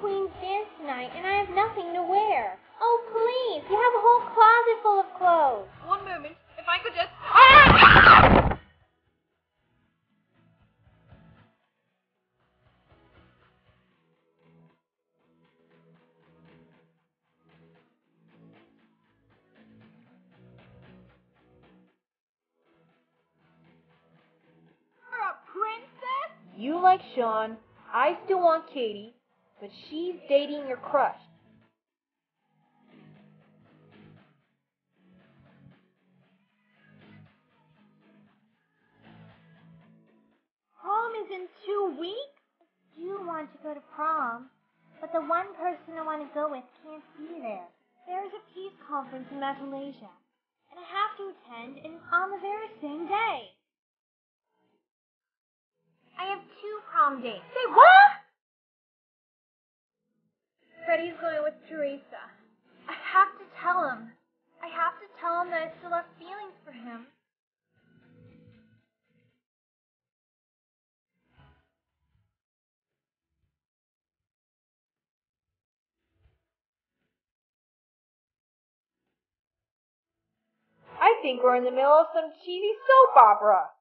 Queen's dance tonight, and I have nothing to wear. Oh, please, you have a whole closet full of clothes. One moment. If I could just. Ah! You're a princess? You like Sean. I still want Katie, but she's dating your crush. Prom is in two weeks? I do want to go to prom, but the one person I want to go with can't be there. There is a peace conference in Malaysia, and I have to attend, and it's on the very same day. I have two prom dates. Say what? Freddie's going with Teresa. I have to tell him. I have to tell him that I still have feelings for him. I think we're in the middle of some cheesy soap opera.